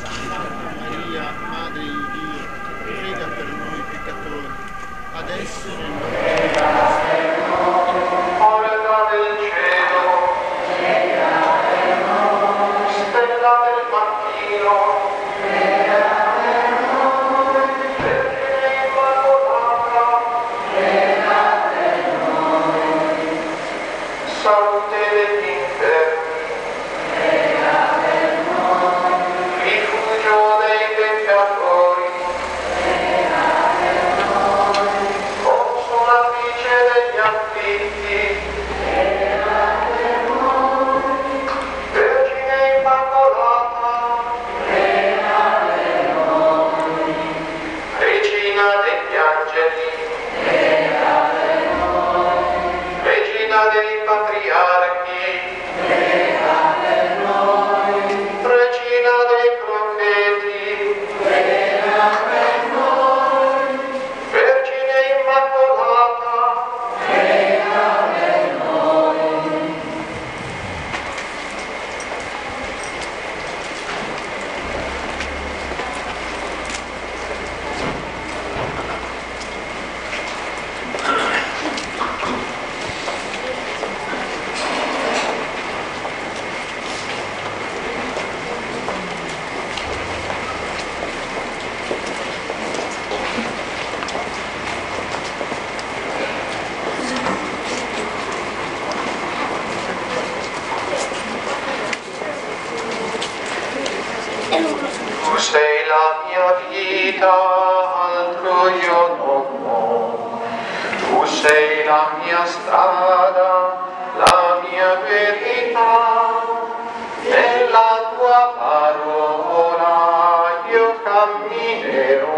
Santa Maria, Madre di Dio, prega per noi peccatori, adesso e nell'ora del cielo, stella del mattino, So Hail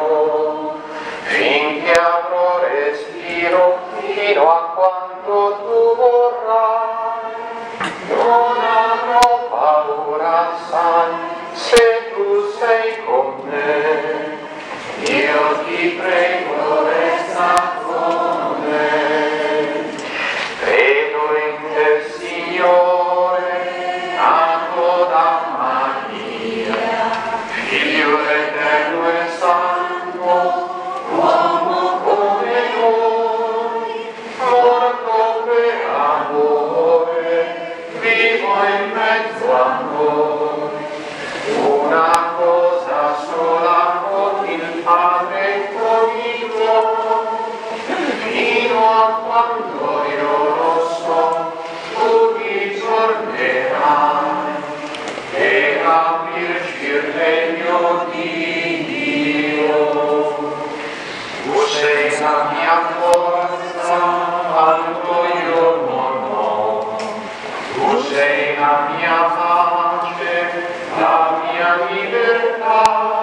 la mia libertà.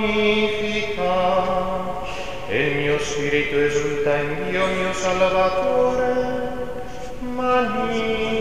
magnifica. E il mio spirito esulta in Dio mio Salvatore. Magnifica.